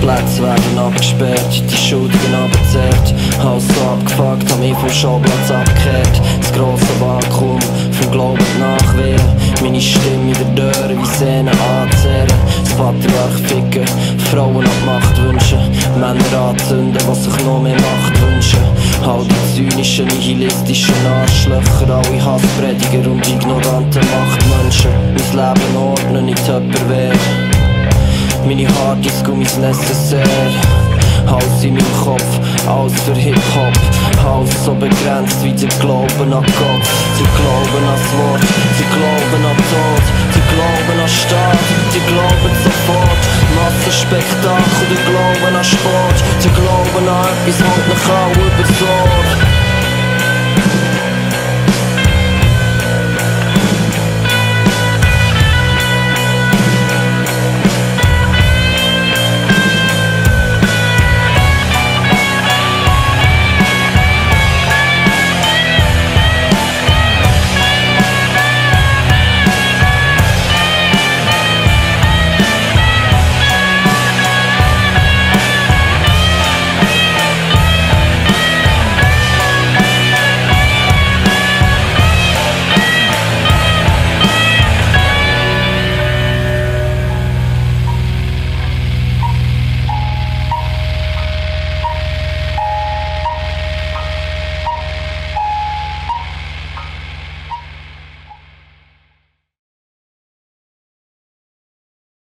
Plätze werden abgesperrt, die Schuldigen abgezerrt. Alles so abgefuckt, hab mich vom Schauplatz abgekehrt. Das grosse Vakuum vom Glauben nachwehen. Meine Stimme in der Tür wie Sehnen anzehren. Das Patriarch ficken, Frauen ab Macht wünschen. Männer anzünden, was sich noch mehr Macht wünschen. All die zynischen, nihilistischen Arschlöcher, alle Hassprediger und ignorante Machtmenschen. Mein Leben ordnen in Tupperware. Meine Hardys, Gummis necessaire Alles in meinem Kopf, alles für Hip-Hop. Alles so begrenzt wie der Glauben an Gott. Sie glauben ans Wort, sie glauben an Tod. Sie glauben an Staat, sie glauben sofort. Massenspektakel, die glauben an Sport. Sie glauben an etwas, halt nach all über Sorge